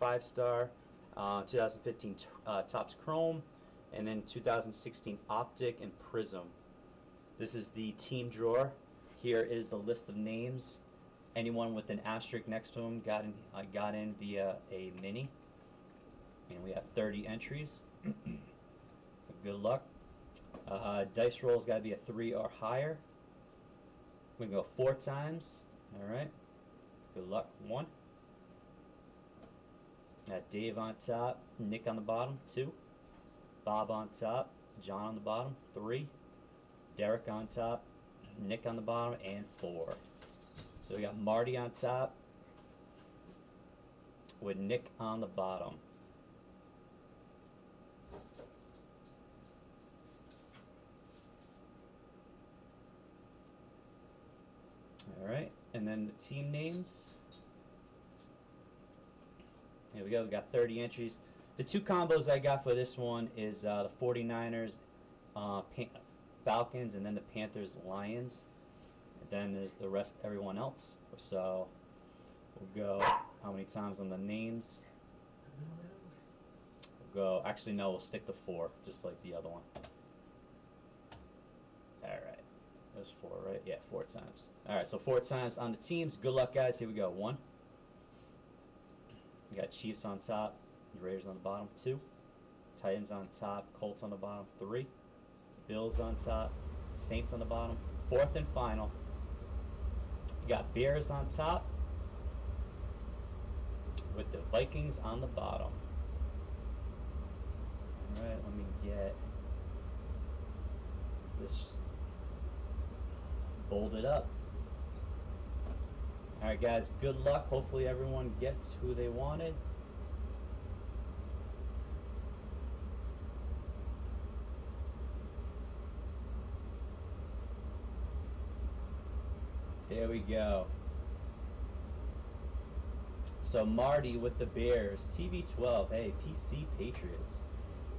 five star, uh, 2015 t- uh, Topps Chrome, and then 2016 Optic and Prism. This is the team drawer. Here is the list of names. Anyone with an asterisk next to them got in, uh, got in via a mini. And we have 30 entries. Good luck. Uh, dice roll's got to be a three or higher. We can go four times. All right. Good luck. One. Got Dave on top, Nick on the bottom, two. Bob on top, John on the bottom, three. Derek on top, Nick on the bottom, and four. So we got Marty on top with Nick on the bottom. All right, and then the team names. Here we go. We got 30 entries. The two combos I got for this one is uh, the 49ers, uh, Falcons, and then the Panthers, Lions. And then there's the rest, everyone else. So we'll go how many times on the names? We'll go. Actually, no. We'll stick to four, just like the other one. All right. That's four, right? Yeah, four times. All right. So four times on the teams. Good luck, guys. Here we go. One. We got Chiefs on top, Raiders on the bottom, two. Titans on top, Colts on the bottom, three. Bills on top, Saints on the bottom, fourth and final. You got Bears on top with the Vikings on the bottom. All right, let me get this bolded up. All right, guys, good luck. Hopefully, everyone gets who they wanted. There we go. So, Marty with the Bears, TB12, hey, PC Patriots.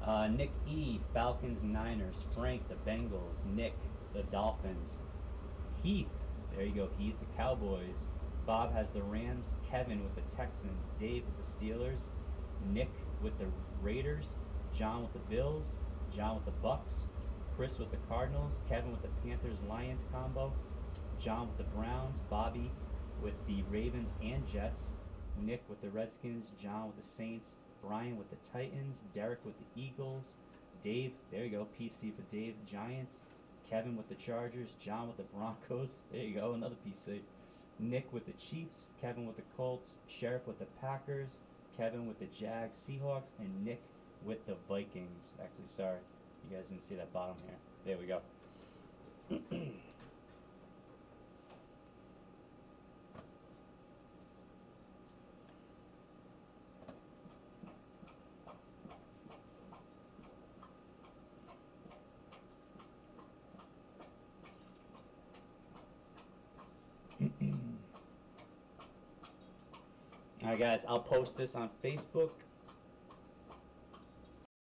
Uh, Nick E, Falcons, Niners. Frank, the Bengals. Nick, the Dolphins. Heath, there you go, Heath, the Cowboys. Bob has the Rams, Kevin with the Texans, Dave with the Steelers, Nick with the Raiders, John with the Bills, John with the Bucs, Chris with the Cardinals, Kevin with the Panthers Lions combo, John with the Browns, Bobby with the Ravens and Jets, Nick with the Redskins, John with the Saints, Brian with the Titans, Derek with the Eagles, Dave, there you go, PC for Dave, Giants, Kevin with the Chargers, John with the Broncos, there you go, another PC. Nick with the Chiefs, Kevin with the Colts, Sheriff with the Packers, Kevin with the Jags, Seahawks, and Nick with the Vikings. Actually, sorry, you guys didn't see that bottom here. There we go. All right, guys, I'll post this on Facebook